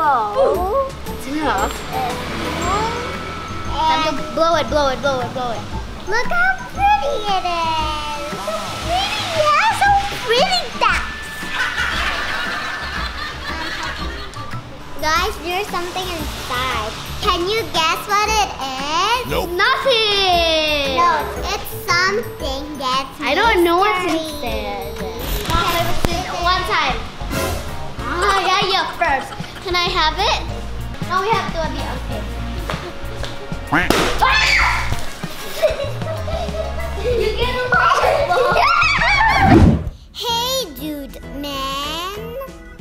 Whoa. Turn it off. And blow it, blow it, blow it, blow it. look how pretty it is. So pretty. Yeah, so pretty ducks. Guys, there's something inside. Can you guess what it is? Nope. Nothing! No, it's something that's I don't know what's mystery. inside. Rock, paper, scissors, one time. Ah, yeah, you first. Can I have it? No, we have to be okay. you Hey dude man.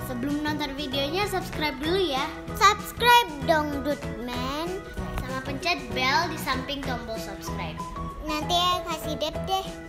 Sebelum nonton videonya, subscribe dulu ya. Subscribe dong dude man. Sama pencet bell di samping tombol subscribe. Nanti ya kasih dep deh.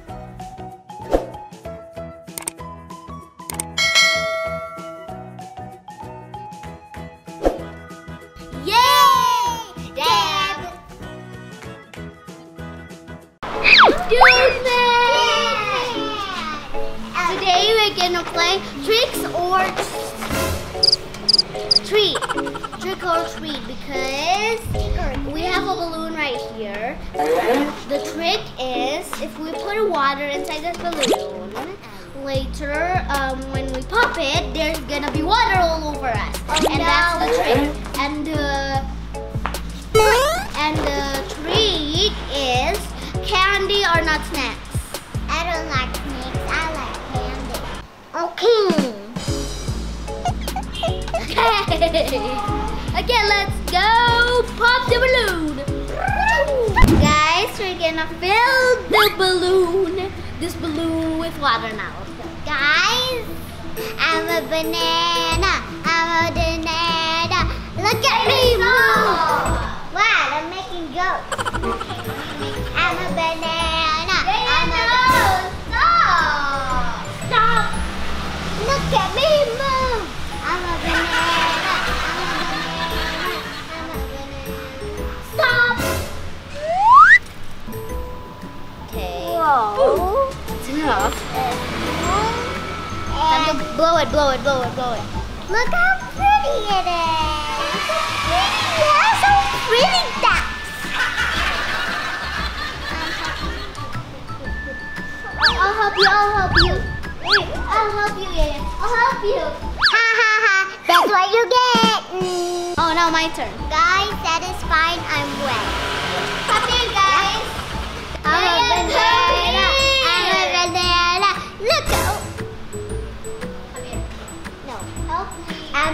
Treat. Trick or treat because we have a balloon right here. The trick is if we put water inside this balloon, later um, when we pop it, there's gonna be water all over us. Oh, and that's the trick. And the and the treat is candy or not snacks. I don't like snakes. I like candy. Okay. Okay. let's go pop the balloon. Guys, we're gonna fill the balloon, this balloon with water now. Guys, I'm a banana. I'm a banana. Look at me move. What? I'm making jokes. I'm a banana. It, blow it, blow it. Look how pretty it is. So pretty. Yeah, so pretty ducks. I'll help you, I'll help you. I'll help you, yeah. I'll help you. Ha ha ha. That's what you get. Mm. Oh, now my turn. Guys, that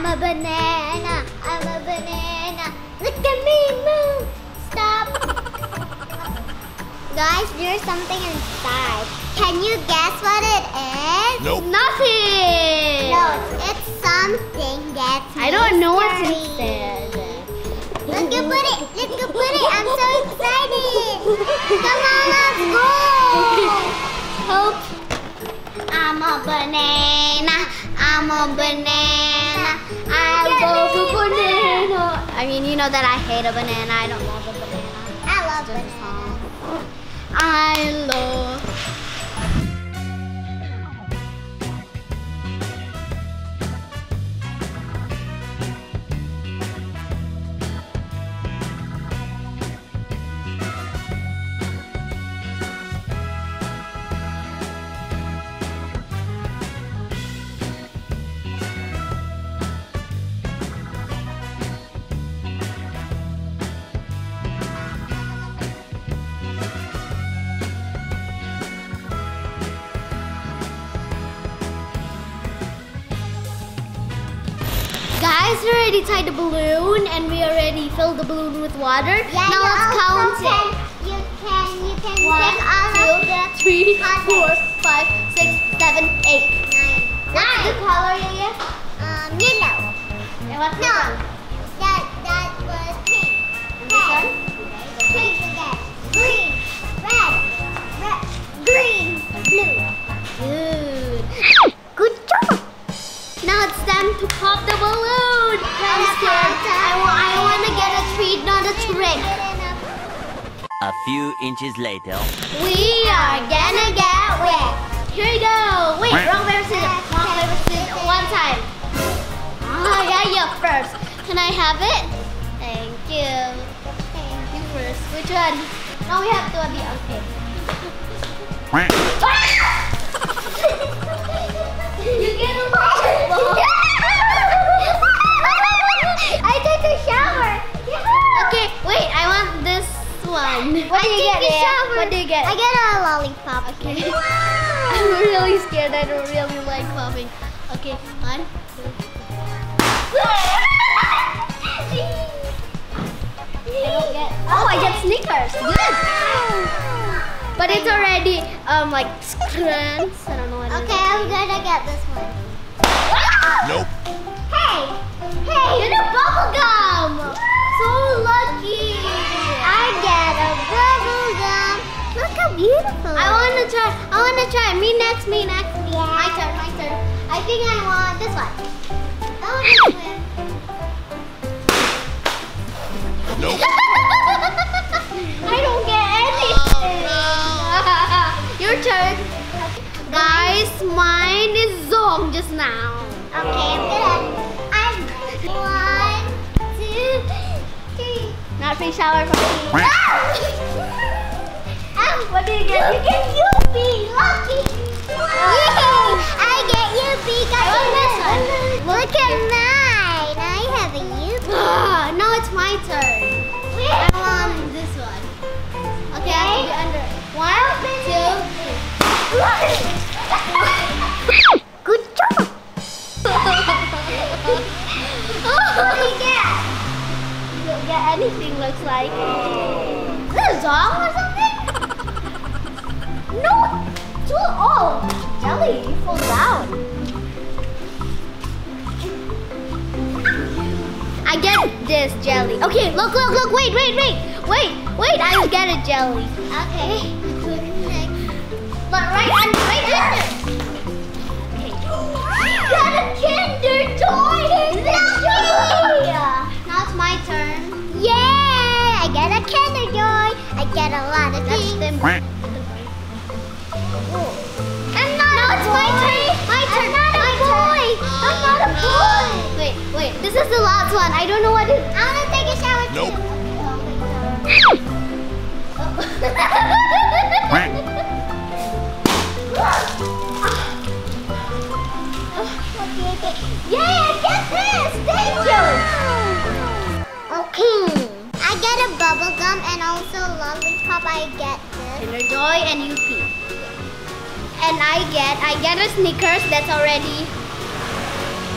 I'm a banana. I'm a banana. Look at me move. Stop. Guys, there's something inside. Can you guess what it is? Nope. Nothing. No, it's something that's I don't know what's mystery. inside. Let's put it. Let's put it. I'm so excited. Come on, let's go. Help. I'm a banana. I'm a banana. I love a banana. I mean, you know that I hate a banana. I don't love a banana. I love Just a bananas. I love. We already tied the balloon and we already filled the balloon with water. Yeah, now let's count can, it. You can, you can One, two, three, colors. four, five, six, seven, eight. Nine. What's the color, Yaya? Um, yellow. And what's No, that that was pink. And few inches later. We are gonna get wet. Here we go. Wait, rock, paper, scissors. Rock, paper, scissors. One time. Ah, yeah, you first. Can I have it? Thank you. Thank you first. Which one? No, we have to be okay. you get a I took a shower. Okay, wait. I want one. What do you get? a What do you get? I get a lollipop. Okay. Wow. I'm really scared. I don't really like popping. Okay, one, two. I don't get. Oh, I get Snickers. Good. But it's already um like scrunch. I don't know what. Okay. I'm gonna get this one. Nope. Hey! Hey! Get a bubble gum. So lucky. Beautiful. I want to try. I want to try. Me next. Me next. Yeah. My turn. My turn. I think I want this one. Oh, this one. Nope. I don't get anything. Oh, Your turn. Guys, mine is Zong just now. Okay, I'm gonna. I'm one, two, three. Not free shower for me. Ah! What do you get? You get Yupi! Lucky! Yay! I get Yupi! Got I want this one. Look at mine! I have a Yupi. Ah, now it's my turn. I want this one. Okay, I have to be under. One, two, Good job! What do you get? You don't get anything, looks like. Is this Zong or this jelly. Okay, look, look, look, wait, wait, wait, wait, wait, I will get a jelly. Okay. But right under, right under. Okay. You got a Kinder Joy! Lucky! Now it's my turn. Yay! I get a Kinder Joy. I get a lot of That's things. them. I'm not Now a it's boy. my turn. My turn. I'm not a boy. turn. I'm not a boy. Wait, wait. This is the last one. I don't know what it. I want to take a shower Nope. Yay, I get this! Thank you! Okay. I get a bubble gum and also a lollipop. I get this. Kinder Joy and Yupi. And I get, I get a Snickers that's already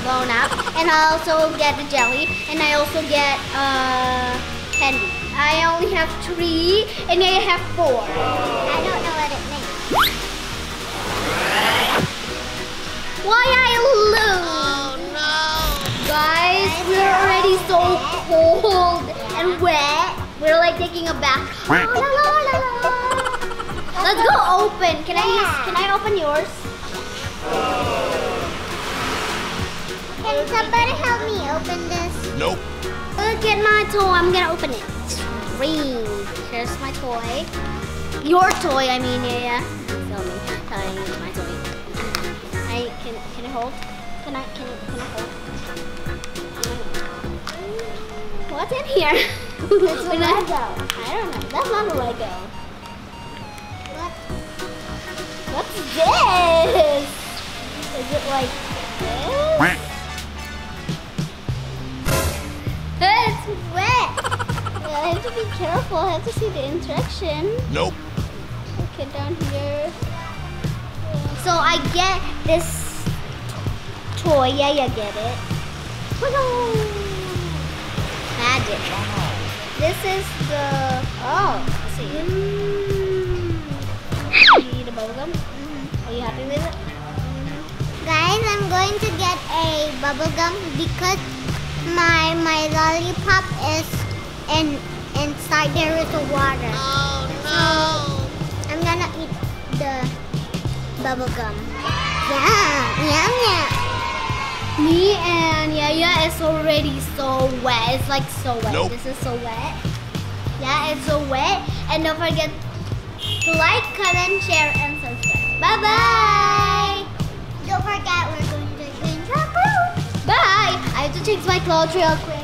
blown up, and I also get the jelly, and I also get uh candy. I only have three, and I have four. I don't know what it means. Why I lose? Oh no. Guys, we're already so cold and wet. We're like taking a bath. La, la, la, la. Let's go open. Can I use? Can I open yours? Can somebody help me open this? Nope. Look at my toy. I'm gonna open it. Green. Here's my toy. Your toy, I mean, yeah, yeah. Tell me. Telling me my toy. I can can I hold? Can I can can I hold? What's in here? It's a Lego. I don't know. That's not a Lego. What? What's this? Is it like this? I have to be careful. I have to see the instruction. Nope. Okay, down here. So I get this toy. Yeah, yeah, get it. Magic. This is the. Oh, I see hmm. it. See the bubblegum? Mm-hmm. Are you happy with it? Mm-hmm. Guys, I'm going to get a bubble gum because my my lollipop is in inside there is a water. Oh So I'm gonna eat the bubble gum. Yeah, yum yum. Me and Yaya is already so wet. It's like so wet. Nope. This is so wet. Yeah, it's so wet. And don't forget to like, comment, share, and subscribe. Bye bye. Don't forget we're going to clean the room. Bye. I have to change my clothes real quick.